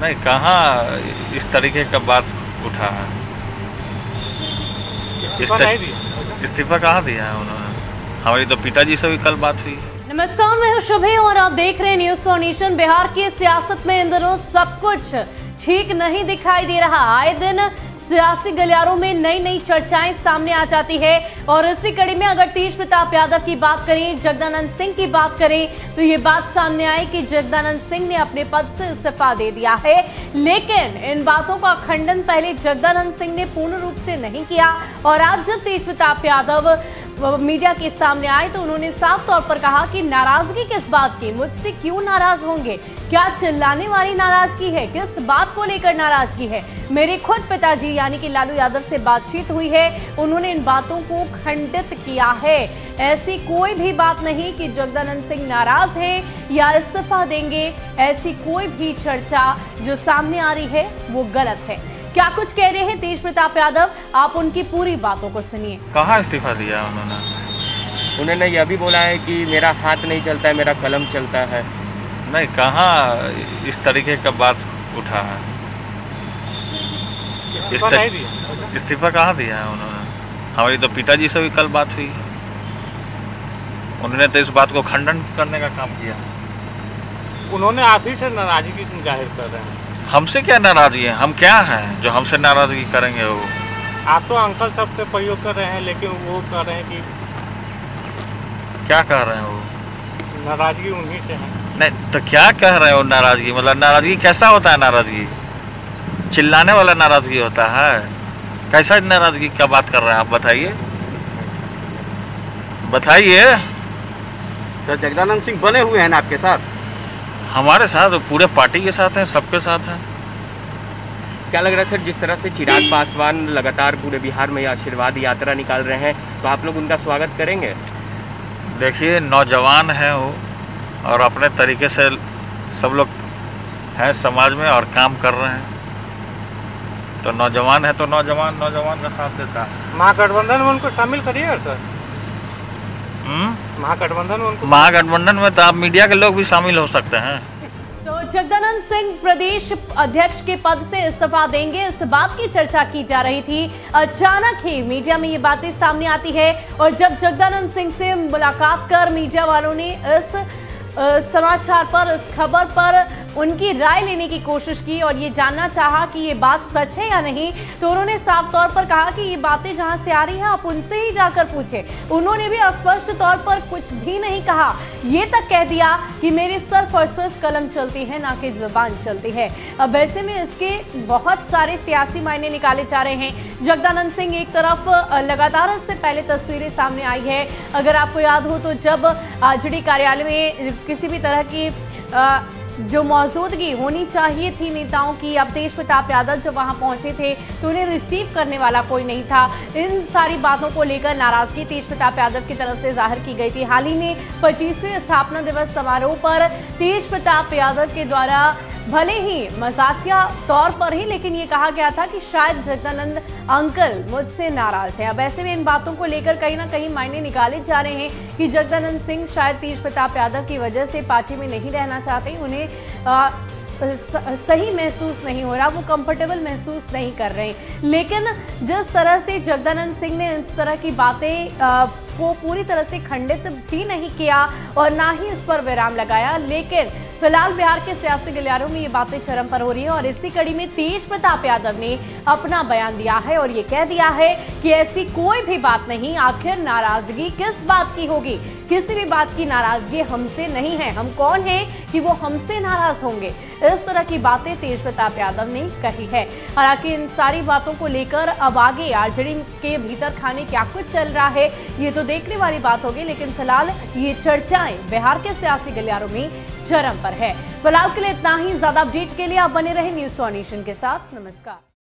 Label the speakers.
Speaker 1: नहीं कहाँ इस तरीके का बात उठा? है
Speaker 2: इस्तीफा
Speaker 1: कहाँ दिया है उन्होंने? हमारी तो पिताजी से भी कल बात हुई।
Speaker 3: नमस्कार मैं हूँ शुभे और आप देख रहे हैं न्यूज़ फॉर नेशन बिहार की सियासत में इन दिनों सब कुछ ठीक नहीं दिखाई दे रहा। आए दिन सियासी गलियारों में नई नई चर्चाएँ सामने आ जाती है। और इसी कड़ी में अगर तेज प्रताप यादव की बात करें, जगदानंद सिंह की बात करें तो ये बात सामने आई कि जगदानंद सिंह ने अपने पद से इस्तीफा दे दिया है। लेकिन इन बातों का खंडन पहले जगदानंद सिंह ने पूर्ण रूप से नहीं किया। और आज जब तेज प्रताप यादव मीडिया के सामने आए तो उन्होंने साफ़ तौर पर कहा कि नाराज़गी किस बात की? मुझसे क्यों नाराज़ होंगे? क्या चिल्लाने वाली नाराज़गी है? किस बात को लेकर नाराज़गी है? मेरे खुद पिताजी यानी कि लालू यादव से बातचीत हुई है। उन्होंने इन बातों को खंडित किया है। ऐसी कोई भी बात नहीं कि जगदानंद सिंह नाराज़ है या इस्तीफा देंगे। ऐसी कोई भी चर्चा जो सामने आ रही है, वो गलत है। क्या कुछ कह रहे हैं तेज प्रताप यादव? आप उनकी पूरी बातों को सुनिए।
Speaker 1: कहाँ इस्तीफा दिया उन्होंने?
Speaker 4: उन्होंने यह भी बोला है कि मेरा हाथ नहीं चलता है मेरा कलम चलता है।
Speaker 1: नहीं कहाँ इस तरीके का बात उठा है?
Speaker 2: इस्तीफा
Speaker 1: कहाँ दिया है उन्होंने? हमारी तो पिताजी से भी कल बात हुई। उन्होंने तो इस बात को खंडन करने का काम किया।
Speaker 2: उन्होंने आप ही से नाराज़गी ज़ाहिर कर रहे हैं।
Speaker 1: हमसे क्या नाराज़गी है? हम क्या हैं? जो हमसे नाराज़गी करेंगे वो।
Speaker 2: आप तो अंकल शब्द से प्रयोग कर रहे हैं लेकिन वो कह रहे हैं कि
Speaker 1: क्या कह रहे हैं वो?
Speaker 2: नाराज़गी उन्हीं से है।
Speaker 1: नहीं तो क्या कह रहे हो नाराज़गी? मतलब नाराज़गी कैसा होता है नाराज़गी? चिल्लाने वाला नाराज़गी होता है। कैसा नाराज़गी क्या बात कर रहे हैं आप बताइए। बताइए।
Speaker 4: तो जगदानंद सिंह बने हुए हैं ना आपके साथ?
Speaker 1: हमारे साथ पूरे पार्टी के साथ हैं सबके साथ हैं।
Speaker 4: क्या लग रहा है सर जिस तरह से चिराग पासवान लगातार पूरे बिहार में आशीर्वाद यात्रा निकाल रहे हैं तो आप लोग उनका स्वागत करेंगे?
Speaker 1: देखिए नौजवान हैं वो और अपने तरीके से सब लोग हैं समाज में और काम कर रहे हैं। तो नौजवान है तो नौजवान नौजवान का साथ देता है।
Speaker 2: महागठबंधन में उनको शामिल करिएगा सर? महागठबंधन में
Speaker 1: महागठबंधन में तो आप मीडिया के लोग भी शामिल हो सकते हैं।
Speaker 3: तो जगदानंद सिंह प्रदेश अध्यक्ष के पद से इस्तीफा देंगे। इस बात की चर्चा की जा रही थी। अचानक ही मीडिया में ये बातें सामने आती है और जब जगदानंद सिंह से मुलाकात कर मीडिया वालों ने इस समाचार पर इस खबर पर उनकी राय लेने की कोशिश की और ये जानना चाहा कि ये बात सच है या नहीं तो उन्होंने साफ़ तौर पर कहा कि ये बातें जहाँ से आ रही हैं, आप उनसे ही जाकर पूछें। उन्होंने भी स्पष्ट तौर पर कुछ भी नहीं कहा। ये तक कह दिया कि मेरे सिर्फ़ और सिर्फ़ कलम चलती है, ना कि जबान चलती है। अब ऐसे में इसके बहुत सारे सियासी मायने निकाले जा रहे हैं। जगदानंद सिंह एक तरफ़ लगातार इससे पहले तस्वीरें सामने आई है। अगर आपको याद हो तो जब आरजेडी कार्यालय में किसी भी तरह की जो मौजूदगी होनी चाहिए थी नेताओं की। अब तेज प्रताप यादव जब वहाँ पहुँचे थे तो उन्हें रिसीव करने वाला कोई नहीं था। इन सारी बातों को लेकर नाराज़गी तेज प्रताप यादव की तरफ़ से ज़ाहिर की गई थी। हाल ही में पच्चीसवें स्थापना दिवस समारोह पर तेज प्रताप यादव के द्वारा भले ही मजाकिया तौर पर ही, लेकिन ये कहा गया था कि शायद जगदानंद अंकल मुझसे नाराज़ हैं। अब ऐसे में इन बातों को लेकर कहीं ना कहीं मायने निकाले जा रहे हैं कि जगदानंद सिंह शायद तेज प्रताप यादव की वजह से पार्टी में नहीं रहना चाहते। उन्हें आ, सही महसूस नहीं हो रहा वो कंफर्टेबल महसूस नहीं कर रहे। लेकिन जिस तरह से जगदानंद सिंह ने इस तरह की बातें को पूरी तरह से खंडित भी नहीं किया और ना ही इस पर विराम लगाया। लेकिन फ़िलहाल बिहार के सियासी गलियारों में ये बातें चरम पर हो रही है और इसी कड़ी में तेज प्रताप यादव ने अपना बयान दिया है और ये कह दिया है कि ऐसी कोई भी बात नहीं, आखिर नाराज़गी किस बात की होगी? किसी भी बात की नाराज़गी हमसे नहीं है। हम कौन हैं कि वो हमसे नाराज़ होंगे? इस तरह की बातें तेज प्रताप यादव ने कही है। हालाँकि इन सारी बातों को लेकर अब आगे आरजेडी के भीतर खाने क्या कुछ चल रहा है। ये तो देखने वाली बात होगी, लेकिन फ़िलहाल ये चर्चाएँ बिहार के सियासी गलियारों में चरम पर है। फ़िलहाल के लिए इतना ही। ज़्यादा अपडेट के लिए आप बने रहे न्यूज़ नेशन के साथ। नमस्कार।